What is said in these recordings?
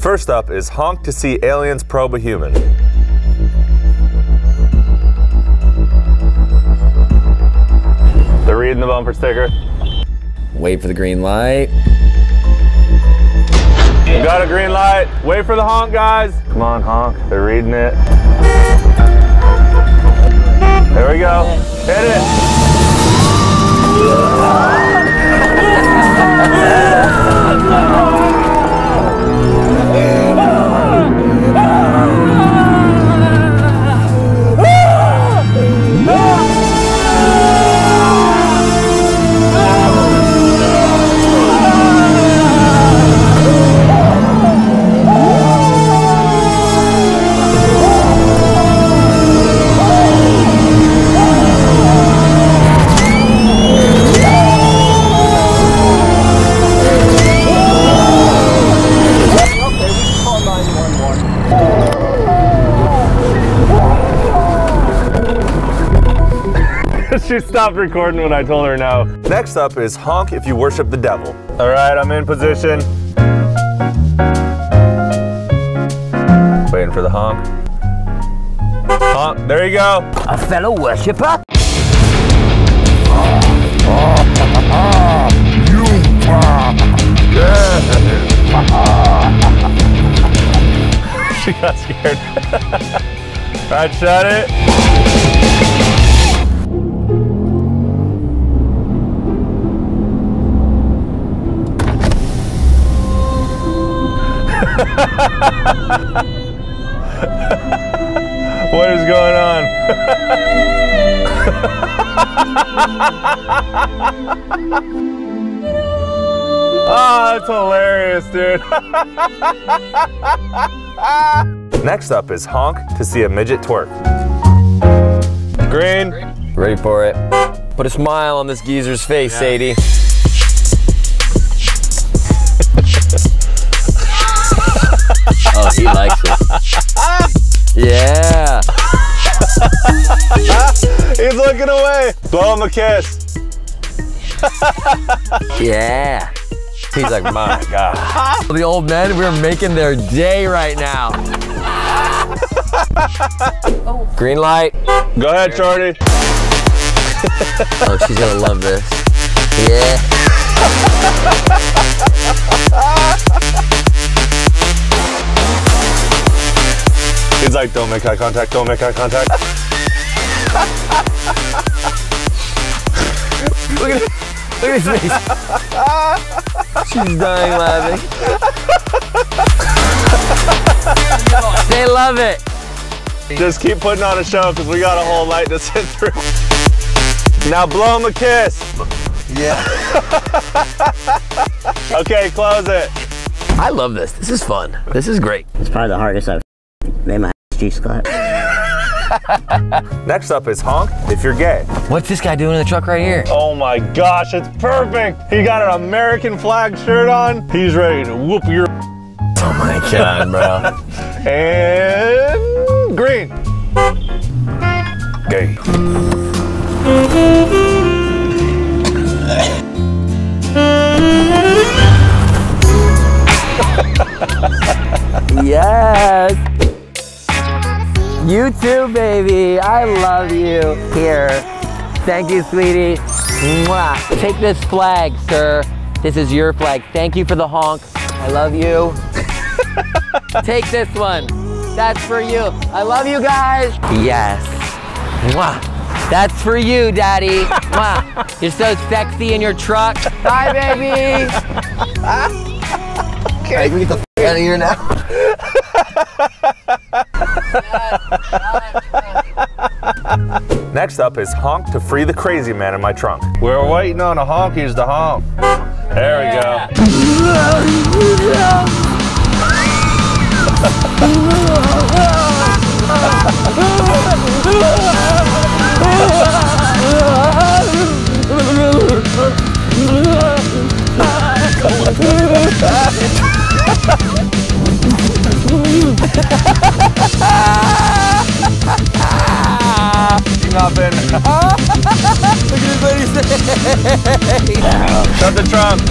First up is honk to see aliens probe a human. They're reading the bumper sticker. Wait for the green light. We got a green light. Wait for the honk, guys. Come on, honk. They're reading it. There we go. Hit it. she stopped recording when I told her no. Next up is honk if you worship the devil. All right, I'm in position. Waiting for the honk. Honk, there you go. A fellow worshipper? she got scared. All right, shut it. What is going on? oh, that's hilarious, dude. Next up is honk to see a midget twerk. Green. Ready for it. Put a smile on this geezer's face, Sadie. oh, he likes it. Yeah. He's looking away. Blow him a kiss. Yeah. He's like, my God. the old men, we're making their day right now. Green light. Go ahead, Shorty. Oh, she's gonna love this. Yeah. He's like, don't make eye contact, don't make eye contact. Look at look at his face. She's dying laughing. they love it. Just keep putting on a show because we got a whole light to sit through. Now blow him a kiss. Yeah. Okay, close it. I love this. This is fun. This is great. It's probably the hardest I've made my juice clap. Next up is honk if you're gay. What's this guy doing in the truck right here? Oh my gosh, it's perfect. He got an American flag shirt on. He's ready to whoop your Oh my god, bro. and green. Gay. yes! You too, baby. I love you. Here. Thank you, sweetie. Mwah. Take this flag, sir. This is your flag. Thank you for the honk. I love you. Take this one. That's for you. I love you guys. Yes. Mwah. That's for you, Daddy. Mwah. You're so sexy in your truck. Bye, baby. Okay, we get the f out of here now. Next up is honk to free the crazy man in my trunk. We're waiting on a honkie's to honk. There we go. Shut the trunk.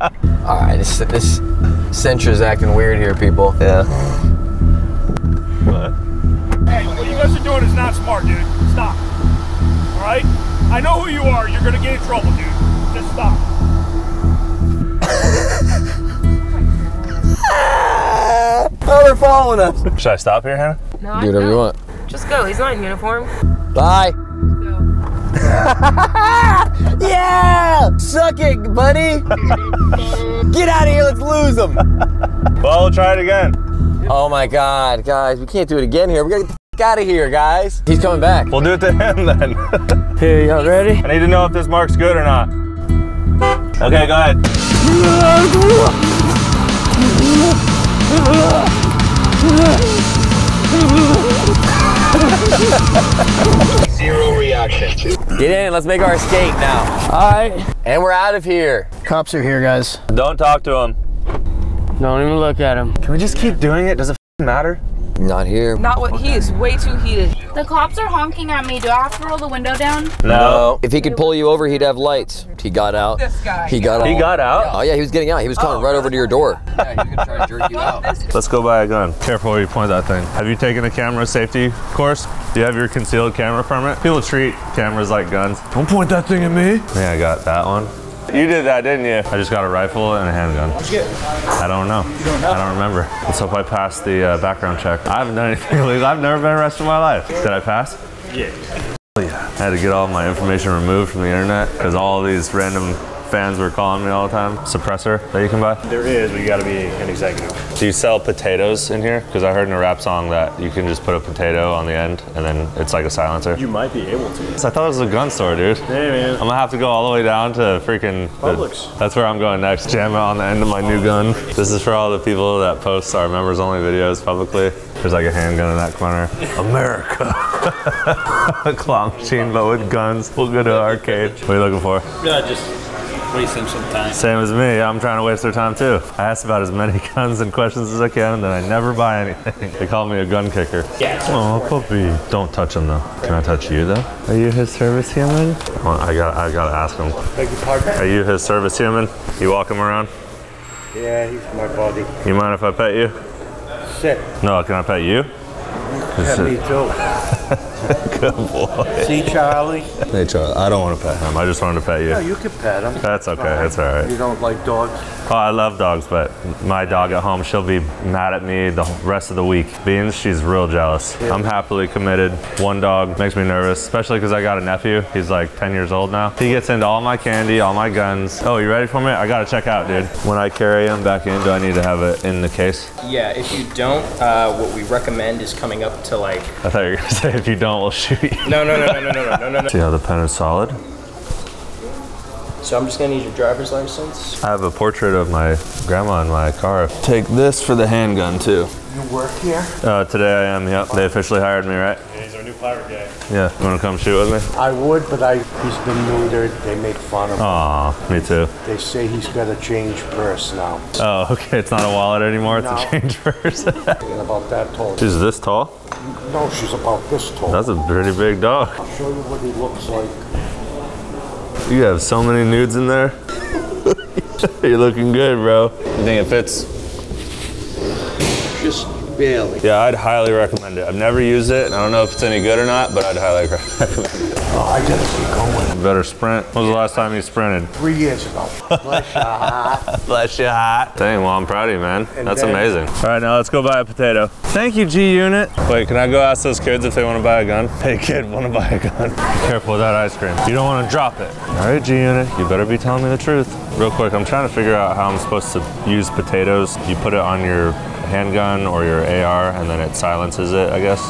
All right, this this Sentra's acting weird here, people. Yeah. What? Hey, what you guys are doing is not smart, dude. Stop. All right? I know who you are. You're gonna get in trouble, dude. Just stop. Oh, they're following us. Should I stop here, Hannah? No, Do whatever you want. Just go. He's not in uniform. Bye. Suck it, buddy. Get out of here. Let's lose them. Well, we'll try it again. Oh my God, guys, we can't do it again here. We gotta get the out of here, guys. He's coming back. We'll do it to him then. Here, y'all ready? I need to know if this mark's good or not. Okay, go ahead. Get in. Let's make our escape now. All right. And we're out of here. Cops are here, guys. Don't talk to them. Don't even look at him. Can we just keep doing it? Does it matter? Not here. Not what he is way too heated. The cops are honking at me. Do I have to roll the window down? No. If he could pull you over, he'd have lights. He got out. This guy. He got out. He got out? Oh yeah, he was getting out. He was coming oh. right over to your door. Yeah, he was gonna try to jerk you out. Let's go buy a gun. Careful where you point that thing. Have you taken a camera safety course? Do you have your concealed camera permit? People treat cameras like guns. Don't point that thing at me. Yeah, I got that one. You did that, didn't you? I just got a rifle and a handgun. I don't know. don't know. I don't remember. Let's hope I pass the uh, background check. I haven't done anything illegal. I've never been arrested in my life. Did I pass? Yeah. Oh Yeah. I had to get all my information removed from the internet because all these random fans were calling me all the time. Suppressor that you can buy. There is, but you gotta be an executive. Do you sell potatoes in here? Because I heard in a rap song that you can just put a potato on the end and then it's like a silencer. You might be able to. So I thought it was a gun store, dude. Hey, man. I'm gonna have to go all the way down to freaking the- that's where I'm going next. Jam it on the end of my new gun. This is for all the people that post our members only videos publicly. There's like a handgun in that corner. America. a claw machine, but with guns. We'll go to an arcade. What are you looking for? Yeah, just wasting some time. Same as me. I'm trying to waste their time too. I ask about as many guns and questions as I can, and then I never buy anything. They call me a gun kicker. Yeah. Oh, puppy. Don't touch him though. Can I touch you though? Are you his service human? Well, I got. I gotta ask him. Beg your pardon? Are you his service human? You walk him around? Yeah, he's my buddy. You mind if I pet you? Sit. No. Can I pet you? Pet me too. Good boy. See, Charlie? Hey, Charlie. I don't want to pet him. I just wanted to pet you. No, you can pet him. That's okay. That's all right. You don't like dogs? Oh, I love dogs, but my dog at home, she'll be mad at me the rest of the week. Beans, she's real jealous. I'm happily committed. One dog makes me nervous, especially because I got a nephew. He's like 10 years old now. He gets into all my candy, all my guns. Oh, you ready for me? I gotta check out, dude. When I carry him back in, do I need to have it in the case? Yeah, if you don't, uh, what we recommend is coming up to like. I thought you were gonna say if you don't, we'll shoot you. No, no, no, no, no, no, no, no, no. See how the pen is solid? So I'm just gonna need your driver's license. I have a portrait of my grandma in my car. Take this for the handgun too. You work here? Uh, today I am, yep. They officially hired me, right? Yeah, he's our new pirate guy. Yeah. You wanna come shoot with me? I would, but I he's been neutered. They make fun of him. Aw, me too. They say he's got a change purse now. Oh, okay. It's not a wallet anymore. It's No. a change purse. And about that tall. She's this tall? No, she's about this tall. That's a pretty big dog. I'll show you what he looks like. You have so many nudes in there. You're looking good, bro. You think it fits? Just barely. Yeah, I'd highly recommend it. I've never used it. and I don't know if it's any good or not, but I'd highly recommend it. Oh, I gotta keep going. Better sprint. When was the last time you sprinted? Three years ago. Bless your heart. Bless your heart. Dang, well, I'm proud of you, man. And That's then- amazing. All right, now let's go buy a potato. Thank you, G Unit. Wait, can I go ask those kids if they want to buy a gun? Hey, kid, want to buy a gun? Careful with that ice cream. You don't want to drop it. All right, G Unit, you better be telling me the truth. Real quick, I'm trying to figure out how I'm supposed to use potatoes. You put it on your handgun or your AR, and then it silences it, I guess.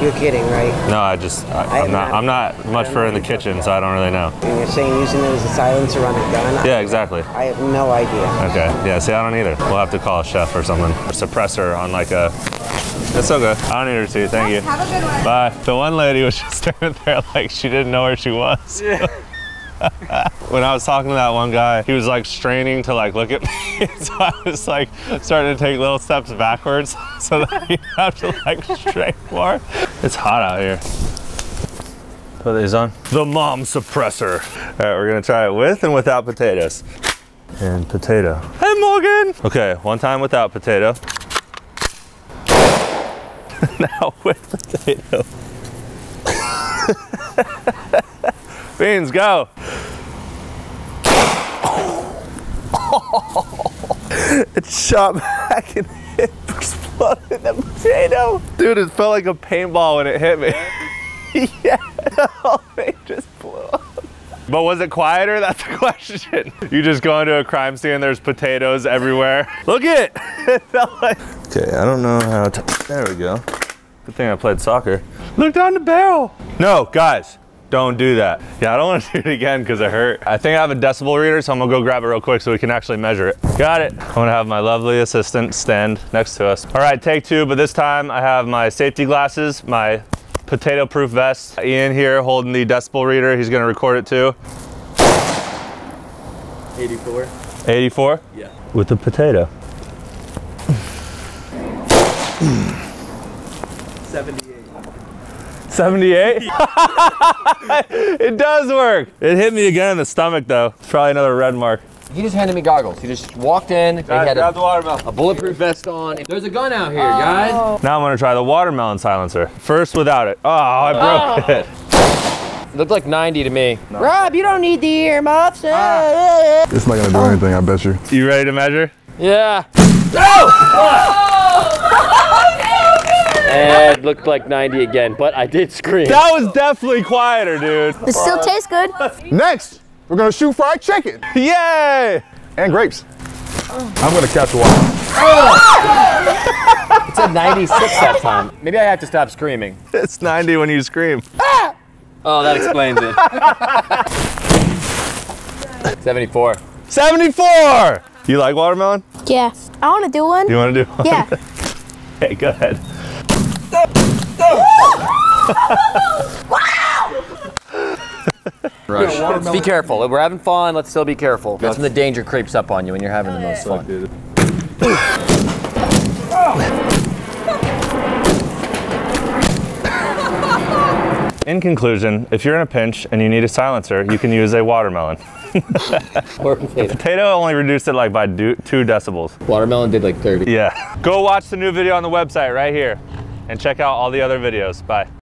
You're kidding, right? No, I just, I, I I'm not, not. I'm not much for in the kitchen, so I don't really know. And you're saying using it as a silencer on a gun? Yeah, exactly. I have no idea. Okay. Yeah, see, I don't either. We'll have to call a chef or something. A suppressor on like a. It's okay. I don't need her to. Thank you. Have a good one. Bye. The one lady was just standing there like she didn't know where she was. when I was talking to that one guy, he was like straining to like look at me. so I was like starting to take little steps backwards so that he'd have to like strain more. It's hot out here. Put these on. The mom suppressor. All right, we're gonna try it with and without potatoes. And potato. Hey, Morgan. Okay, one time without potato. now with potato. Beans, go. it shot back and it exploded the potato. Dude, it felt like a paintball when it hit me. yeah, whole just blew up. But was it quieter? That's the question. You just go into a crime scene, there's potatoes everywhere. Look it! it felt like... Okay, I don't know how to... There we go. Good thing I played soccer. Look down the barrel. No, guys, don't do that. Yeah, I don't want to do it again because it hurt. I think I have a decibel reader, so I'm gonna go grab it real quick so we can actually measure it. Got it. I'm gonna have my lovely assistant stand next to us. All right, take two, but this time I have my safety glasses, my potato proof vest. Ian here holding the decibel reader. He's gonna record it too. 84. 84? Yeah. With the potato. 78. 78? it does work. It hit me again in the stomach though. It's probably another red mark. He just handed me goggles. He just walked in. He had a, the watermelon. a bulletproof vest on. There's a gun out here, guys. Oh. Now I'm gonna try the watermelon silencer. First without it. Oh, I broke oh. it. It looked like 90 to me. Rob, you don't need the earmuffs. Ah. It's not gonna do anything, I bet you. You ready to measure? Yeah. Oh. And it looked like 90 again, but I did scream. That was definitely quieter, dude. It still tastes good. Next, we're gonna shoot fried chicken Yay! and grapes. I'm gonna catch one. It said 96 that time. Maybe I have to stop screaming. It's 90 when you scream. Oh, that explains it. 74. 74! You like watermelon? Yeah. I want to do one. You wanna do one? Yeah. hey, go ahead. Rush. Be careful. We're having fun. Let's still be careful. That's when the danger creeps up on you when you're having the most fun. In conclusion, if you're in a pinch and you need a silencer, you can use a watermelon. Or potato. Potato only reduced it like by two decibels. Watermelon did like 30. Yeah. Go watch the new video on the website right here and check out all the other videos. Bye.